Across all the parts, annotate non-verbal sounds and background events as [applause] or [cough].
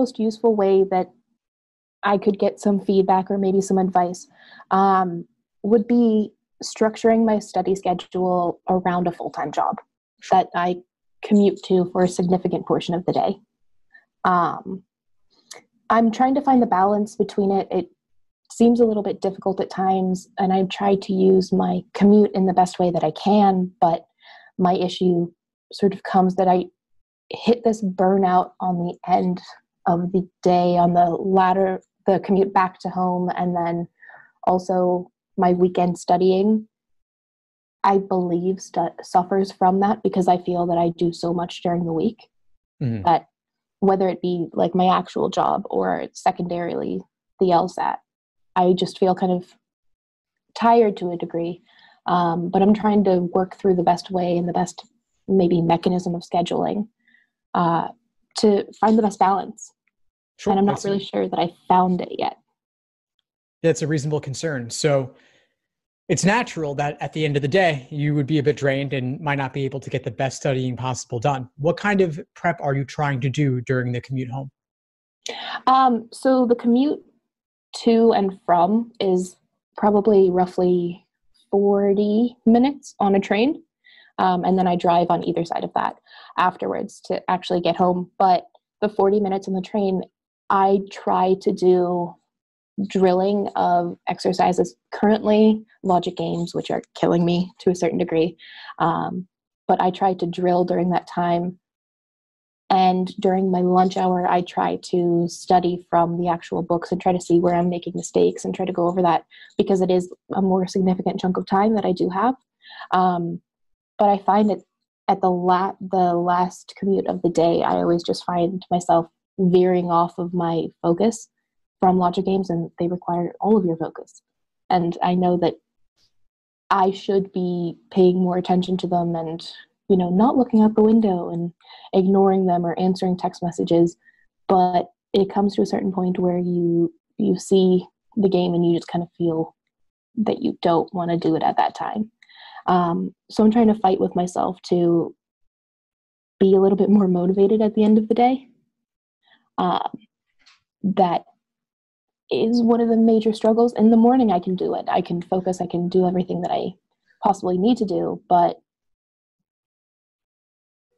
most useful way that I could get some feedback or maybe some advice um, would be structuring my study schedule around a full time job that I commute to for a significant portion of the day. Um, I'm trying to find the balance between it. It seems a little bit difficult at times, and I try to use my commute in the best way that I can, but my issue sort of comes that I hit this burnout on the end of the day on the latter the commute back to home and then also my weekend studying i believe stu- suffers from that because i feel that i do so much during the week mm-hmm. that whether it be like my actual job or secondarily the lsat i just feel kind of tired to a degree um, but i'm trying to work through the best way and the best maybe mechanism of scheduling uh, to find the best balance. Sure, and I'm not really sure that I found it yet. That's a reasonable concern. So it's natural that at the end of the day, you would be a bit drained and might not be able to get the best studying possible done. What kind of prep are you trying to do during the commute home? Um, so the commute to and from is probably roughly 40 minutes on a train. Um, and then I drive on either side of that afterwards to actually get home. But the 40 minutes on the train, I try to do drilling of exercises. Currently logic games which are killing me to a certain degree. Um, but i try to drill during that time. And during my lunch hour i try to study from the actual books and try to see where i'm making mistakes and try to go over that because it is a more significant chunk of time that i do have. Um, but I find that at the la- the last commute of the day, I always just find myself veering off of my focus from logic games, and they require all of your focus. And I know that I should be paying more attention to them and you know not looking out the window and ignoring them or answering text messages but it comes to a certain point where you you see the game and you just kind of feel that you don't want to do it at that time um, so I'm trying to fight with myself to be a little bit more motivated at the end of the day. Um, that is one of the major struggles. In the morning, I can do it. I can focus. I can do everything that I possibly need to do. But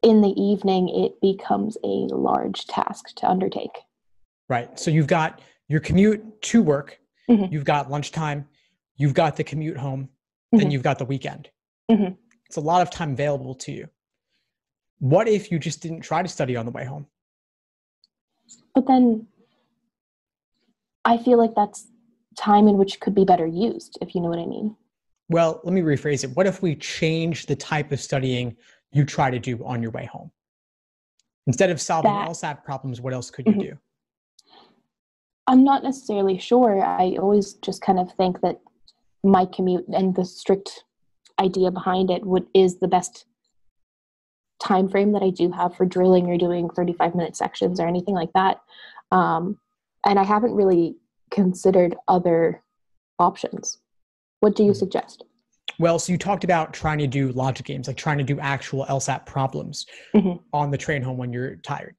in the evening, it becomes a large task to undertake. Right. So you've got your commute to work, mm-hmm. you've got lunchtime, you've got the commute home, mm-hmm. then you've got the weekend. Mm-hmm. It's a lot of time available to you. What if you just didn't try to study on the way home? But then I feel like that's time in which could be better used, if you know what I mean. Well, let me rephrase it. What if we change the type of studying you try to do on your way home? Instead of solving that, LSAT problems, what else could you mm-hmm. do? I'm not necessarily sure. I always just kind of think that my commute and the strict idea behind it what is the best time frame that I do have for drilling or doing 35 minute sections or anything like that. Um, and I haven't really considered other options. What do you hmm. suggest? Well, so you talked about trying to do logic games, like trying to do actual LSAT problems mm-hmm. on the train home when you're tired.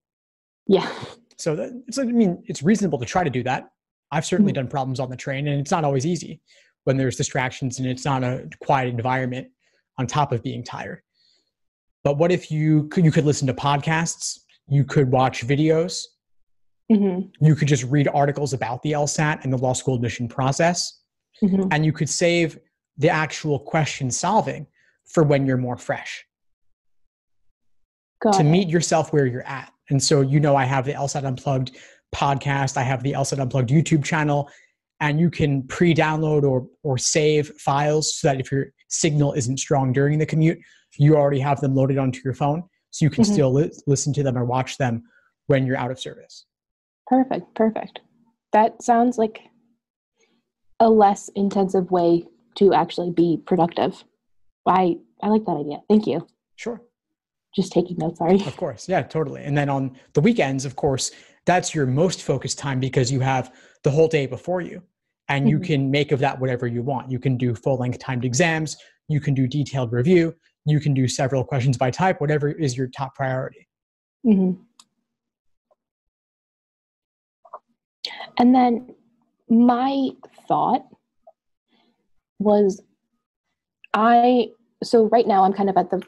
Yeah. So that, I mean, it's reasonable to try to do that. I've certainly mm-hmm. done problems on the train, and it's not always easy when there's distractions and it's not a quiet environment on top of being tired. But what if you could you could listen to podcasts, you could watch videos, mm-hmm. you could just read articles about the LSAT and the law school admission process, mm-hmm. and you could save the actual question solving for when you're more fresh. Got to it. meet yourself where you're at. And so you know I have the LSAT Unplugged podcast, I have the LSAT Unplugged YouTube channel, and you can pre-download or or save files so that if your signal isn't strong during the commute, you already have them loaded onto your phone, so you can mm-hmm. still li- listen to them or watch them when you're out of service. Perfect, perfect. That sounds like a less intensive way to actually be productive. I I like that idea. Thank you. Sure. Just taking notes, sorry. Of course. Yeah, totally. And then on the weekends, of course, that's your most focused time because you have the whole day before you and you mm-hmm. can make of that whatever you want. You can do full length timed exams, you can do detailed review, you can do several questions by type, whatever is your top priority. Mm-hmm. And then my thought was I so right now I'm kind of at the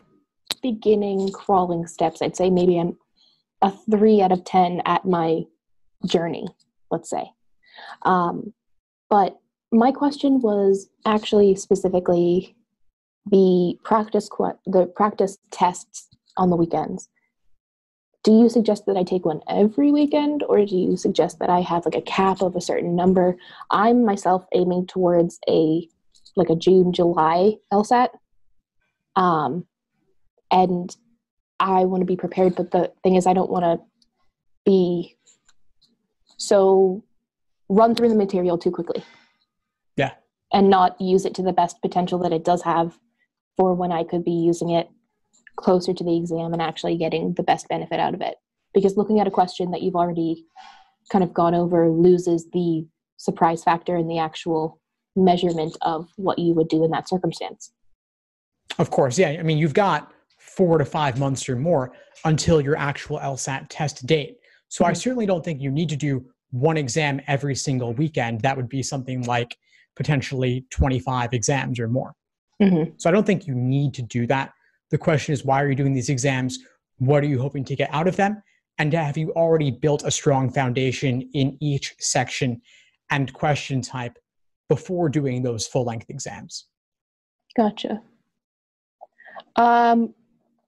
beginning crawling steps. I'd say maybe I'm a three out of 10 at my journey, let's say. Um, but my question was actually specifically the practice the practice tests on the weekends. Do you suggest that I take one every weekend, or do you suggest that I have like a cap of a certain number? I'm myself aiming towards a like a June July LSAT, um, and I want to be prepared. But the thing is, I don't want to be so run through the material too quickly. Yeah. And not use it to the best potential that it does have for when I could be using it closer to the exam and actually getting the best benefit out of it. Because looking at a question that you've already kind of gone over loses the surprise factor and the actual measurement of what you would do in that circumstance. Of course, yeah. I mean, you've got four to five months or more until your actual LSAT test date. So mm-hmm. I certainly don't think you need to do one exam every single weekend. That would be something like potentially 25 exams or more. Mm-hmm. So I don't think you need to do that. The question is, why are you doing these exams? What are you hoping to get out of them? And have you already built a strong foundation in each section and question type before doing those full length exams? Gotcha. Um,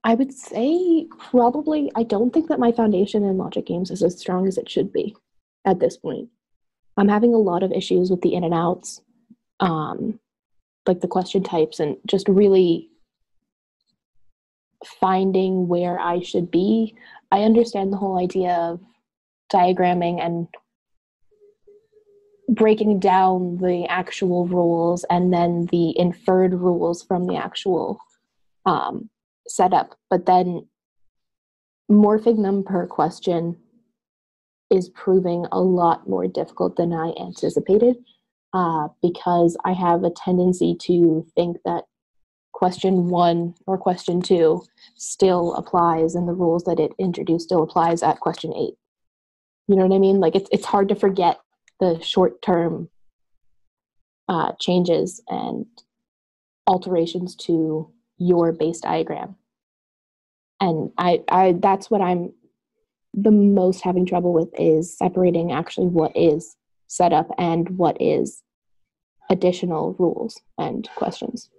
I would say probably, I don't think that my foundation in logic games is as strong as it should be at this point. I'm having a lot of issues with the in and outs, um, like the question types, and just really finding where I should be. I understand the whole idea of diagramming and breaking down the actual rules and then the inferred rules from the actual um, setup, but then morphing them per question is proving a lot more difficult than I anticipated uh, because I have a tendency to think that question one or question two still applies and the rules that it introduced still applies at question eight. You know what I mean? Like it's it's hard to forget the short term uh, changes and alterations to your base diagram and I, I that's what i'm the most having trouble with is separating actually what is set up and what is additional rules and questions.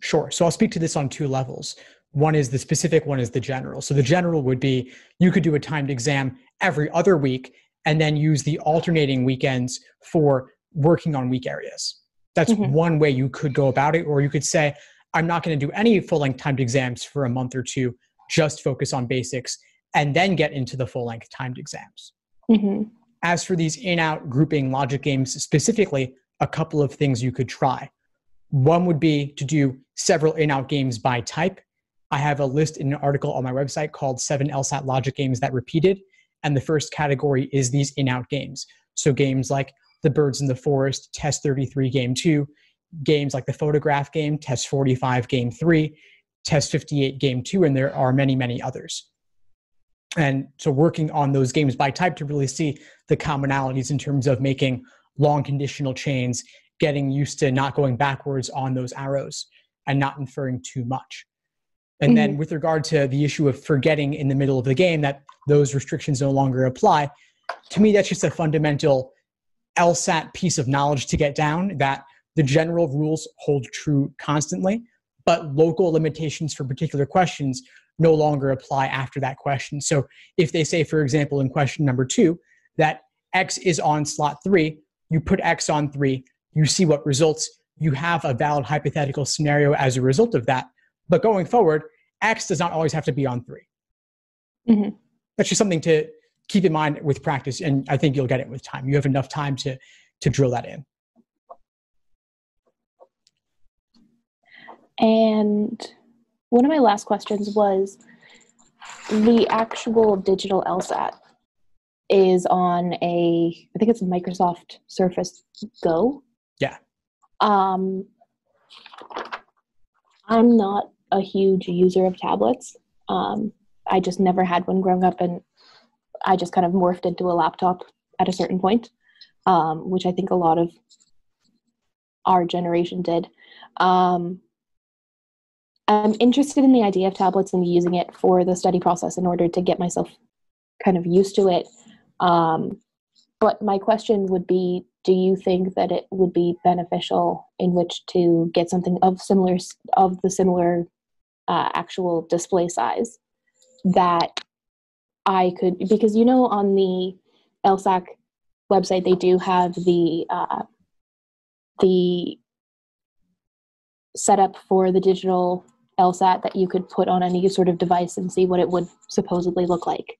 Sure. So i'll speak to this on two levels. One is the specific one is the general. So the general would be you could do a timed exam every other week and then use the alternating weekends for working on weak areas. That's mm-hmm. one way you could go about it. Or you could say i'm not going to do any full length timed exams for a month or two. Just focus on basics and then get into the full length timed exams. Mm-hmm. As for these in out grouping logic games specifically, a couple of things you could try. One would be to do several in out games by type. I have a list in an article on my website called Seven LSAT Logic Games That Repeated. And the first category is these in out games. So games like The Birds in the Forest, Test 33, Game 2, games like the Photograph game, Test 45, Game 3, Test 58 Game 2, and there are many, many others. And so working on those games by type to really see the commonalities in terms of making long conditional chains, getting used to not going backwards on those arrows and not inferring too much. And mm-hmm. then with regard to the issue of forgetting in the middle of the game that those restrictions no longer apply, to me, that's just a fundamental LSAT piece of knowledge to get down that the general rules hold true constantly but local limitations for particular questions no longer apply after that question. So if they say, for example, in question number two, that X is on slot three, you put X on three, you see what results, you have a valid hypothetical scenario as a result of that. But going forward, X does not always have to be on 3 mm-hmm. That's just something to keep in mind with practice, and I think you'll get it with time. You have enough time to to drill that in. And one of my last questions was the actual digital LSAT is on a I think it's a Microsoft Surface Go. Yeah. Um I'm not a huge user of tablets. Um I just never had one growing up and I just kind of morphed into a laptop at a certain point. um, which I think a lot of our generation did. Um, I'm interested in the idea of tablets and using it for the study process in order to get myself kind of used to it. Um, but my question would be do you think that it would be beneficial in which to get something of similar of the similar uh, actual display size that I could because you know on the LSAC website they do have the uh, the setup for the digital LSAT that you could put on any sort of device and see what it would supposedly look like.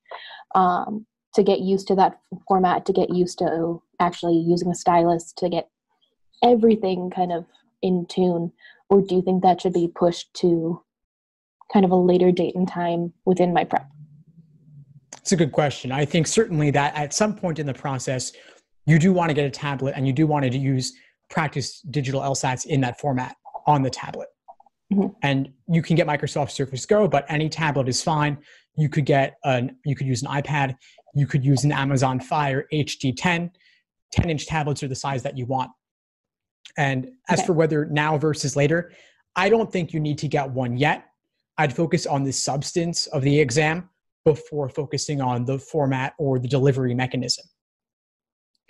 Um, to get used to that format, to get used to actually using a stylus, to get everything kind of in tune, or do you think that should be pushed to kind of a later date and time within my prep? It's a good question. I think certainly that at some point in the process, you do want to get a tablet and you do want to use practice digital LSATs in that format on the tablet. Mm-hmm. And you can get Microsoft Surface Go, but any tablet is fine. You could get an you could use an iPad, you could use an Amazon Fire HD 10. 10 inch tablets are the size that you want. And as okay. for whether now versus later, I don't think you need to get one yet. I'd focus on the substance of the exam before focusing on the format or the delivery mechanism.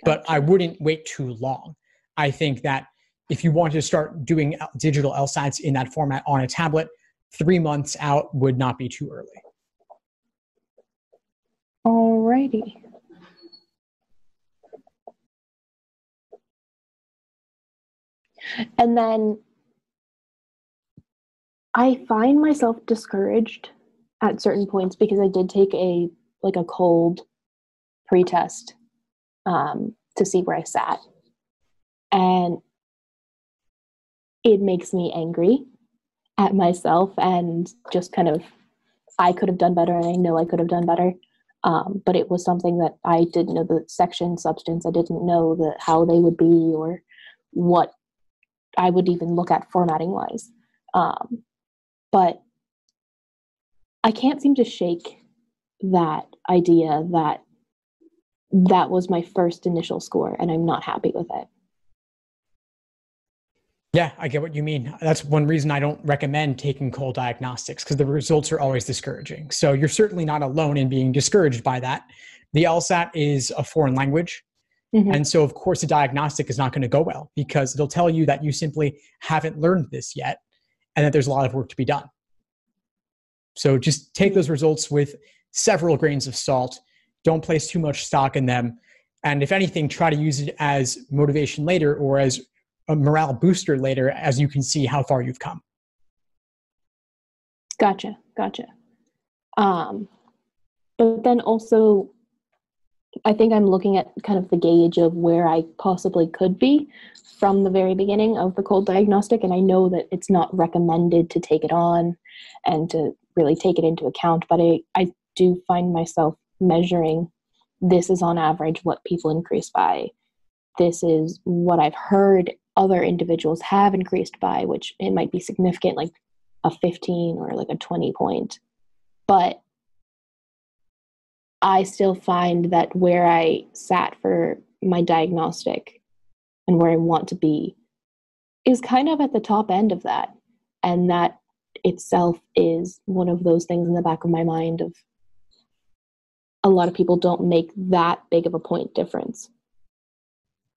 Gotcha. But I wouldn't wait too long. I think that if you want to start doing digital LSATs in that format on a tablet, three months out would not be too early. Alrighty. And then I find myself discouraged at certain points because I did take a like a cold pre-test um, to see where I sat, and it makes me angry at myself and just kind of I could have done better and I know I could have done better. Um, but it was something that I didn't know the section substance. I didn't know the how they would be or what I would even look at formatting wise. Um, but I can't seem to shake that idea that that was my first initial score and I'm not happy with it. Yeah, I get what you mean. That's one reason I don't recommend taking cold diagnostics because the results are always discouraging. So you're certainly not alone in being discouraged by that. The LSAT is a foreign language. Mm-hmm. And so, of course, the diagnostic is not going to go well because it'll tell you that you simply haven't learned this yet and that there's a lot of work to be done. So just take those results with several grains of salt. Don't place too much stock in them. And if anything, try to use it as motivation later or as a morale booster later as you can see how far you've come. Gotcha, gotcha. Um, but then also, I think I'm looking at kind of the gauge of where I possibly could be from the very beginning of the cold diagnostic, and I know that it's not recommended to take it on and to really take it into account, but I, I do find myself measuring this is on average what people increase by. This is what I've heard other individuals have increased by, which it might be significant, like a 15 or like a 20 point. But I still find that where I sat for my diagnostic and where I want to be is kind of at the top end of that. And that itself is one of those things in the back of my mind of a lot of people don't make that big of a point difference.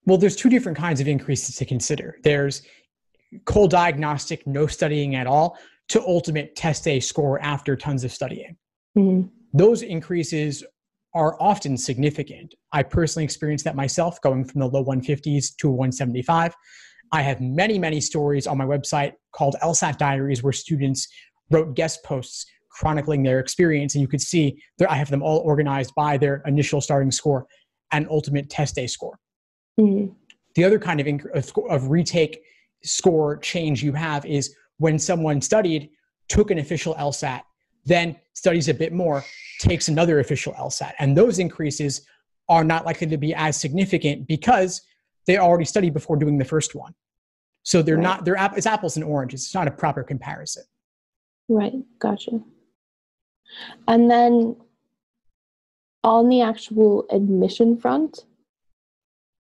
Well, there's two different kinds of increases to consider. There's cold diagnostic, no studying at all, to ultimate test A score after tons of studying. Mm-hmm. Those increases are often significant. I personally experienced that myself, going from the low 150s to 175. I have many, many stories on my website called LSAT Diaries where students wrote guest posts chronicling their experience, and you could see there, I have them all organized by their initial starting score and ultimate test A score. Mm-hmm. The other kind of, inc- of retake score change you have is when someone studied, took an official LSAT, then studies a bit more, takes another official LSAT. And those increases are not likely to be as significant because they already studied before doing the first one. So they're right. not, they're, it's apples and oranges. It's not a proper comparison. Right. Gotcha. And then on the actual admission front,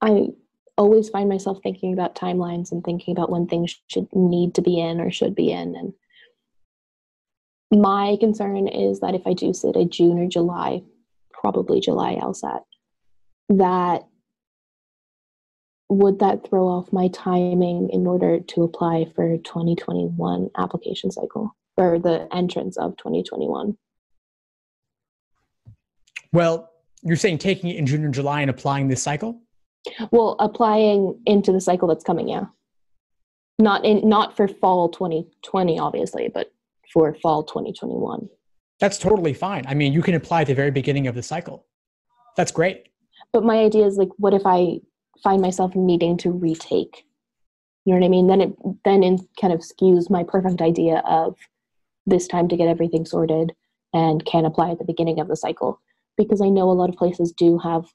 I always find myself thinking about timelines and thinking about when things should need to be in or should be in. And my concern is that if I do sit a June or July, probably July LSAT, that would that throw off my timing in order to apply for 2021 application cycle or the entrance of 2021 well you're saying taking it in june and july and applying this cycle well applying into the cycle that's coming yeah. Not in not for fall 2020 obviously but for fall 2021 that's totally fine. I mean you can apply at the very beginning of the cycle. That's great. But my idea is like what if i find myself needing to retake? You know what i mean? Then it then it kind of skews my perfect idea of this time to get everything sorted and can apply at the beginning of the cycle. Because i know a lot of places do have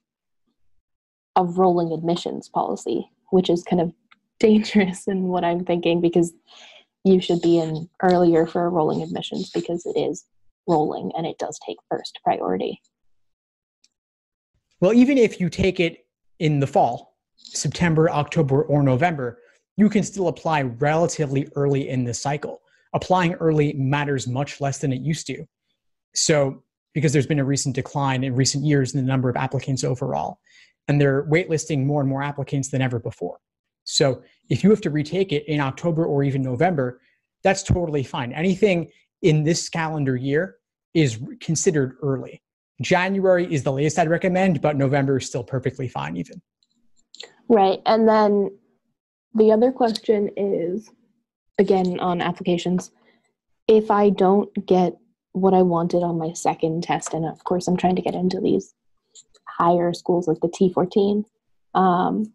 a rolling admissions policy which is kind of dangerous in what i'm thinking because you should be in earlier for rolling admissions because it is rolling and it does take first priority well even if you take it in the fall September, October, or November, you can still apply relatively early in the cycle. Applying early matters much less than it used to. So, because there's been a recent decline in recent years in the number of applicants overall, and they're waitlisting more and more applicants than ever before. So, if you have to retake it in October or even November, that's totally fine. Anything in this calendar year is considered early. January is the latest I'd recommend, but November is still perfectly fine, even. Right. And then the other question is again on applications if I don't get what I wanted on my second test, and of course I'm trying to get into these higher schools like the T14, um,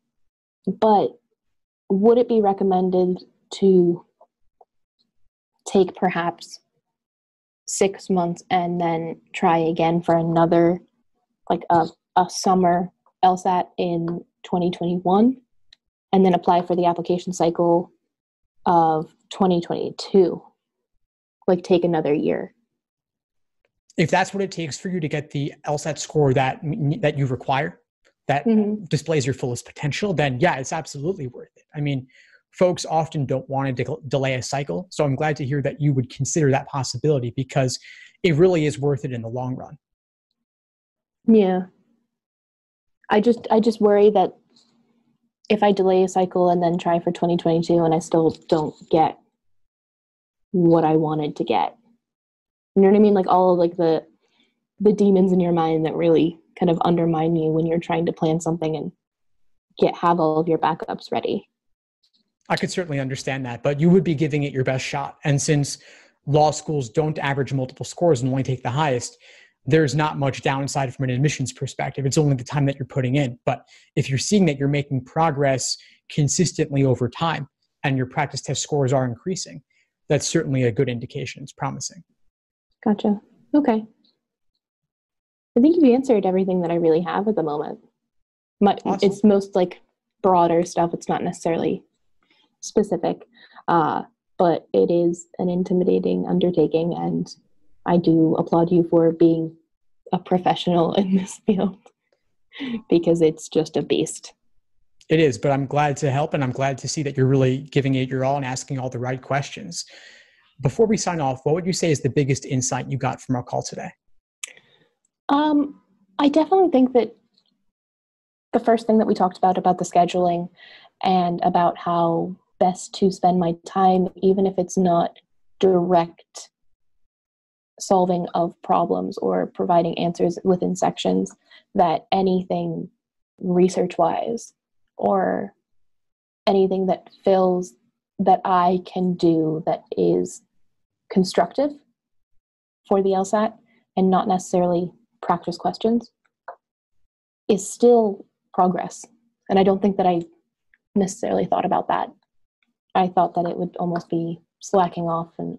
but would it be recommended to take perhaps six months and then try again for another like a, a summer LSAT in 2021 and then apply for the application cycle of 2022 like take another year if that's what it takes for you to get the lsat score that that you require that mm-hmm. displays your fullest potential then yeah it's absolutely worth it i mean folks often don't want to de- delay a cycle so i'm glad to hear that you would consider that possibility because it really is worth it in the long run yeah I just I just worry that if I delay a cycle and then try for 2022 and I still don't get what I wanted to get. You know what I mean? Like all of like the the demons in your mind that really kind of undermine you when you're trying to plan something and get have all of your backups ready. I could certainly understand that, but you would be giving it your best shot. And since law schools don't average multiple scores and only take the highest, there's not much downside from an admissions perspective. It's only the time that you're putting in. But if you're seeing that you're making progress consistently over time and your practice test scores are increasing, that's certainly a good indication. It's promising. Gotcha. Okay. I think you've answered everything that I really have at the moment. My, awesome. It's most like broader stuff. It's not necessarily specific, uh, but it is an intimidating undertaking, and I do applaud you for being a professional [laughs] in this field [laughs] because it's just a beast. It is, but I'm glad to help and I'm glad to see that you're really giving it your all and asking all the right questions. Before we sign off, what would you say is the biggest insight you got from our call today? Um, I definitely think that the first thing that we talked about about the scheduling and about how best to spend my time, even if it's not direct solving of problems or providing answers within sections that anything research wise or anything that fills that I can do that is constructive for the LSAT and not necessarily practice questions is still progress. And I don't think that I necessarily thought about that. I thought that it would almost be slacking off and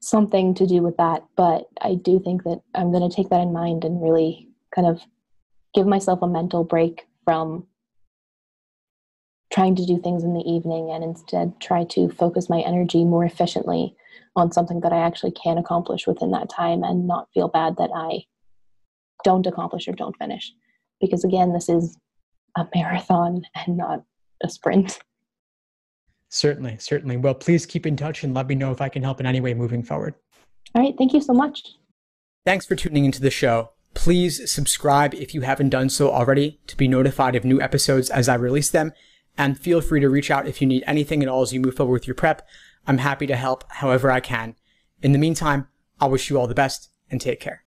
something to do with that. But I do think that I'm going to take that in mind and really kind of give myself a mental break from trying to do things in the evening and instead try to focus my energy more efficiently on something that I actually can accomplish within that time and not feel bad that I don't accomplish or don't finish. Because again, this is a marathon and not a sprint. Certainly, certainly. Well, please keep in touch and let me know if I can help in any way moving forward. All right. Thank you so much. Thanks for tuning into the show. Please subscribe if you haven't done so already to be notified of new episodes as I release them. And feel free to reach out if you need anything at all as you move forward with your prep. I'm happy to help however I can. In the meantime, I wish you all the best and take care.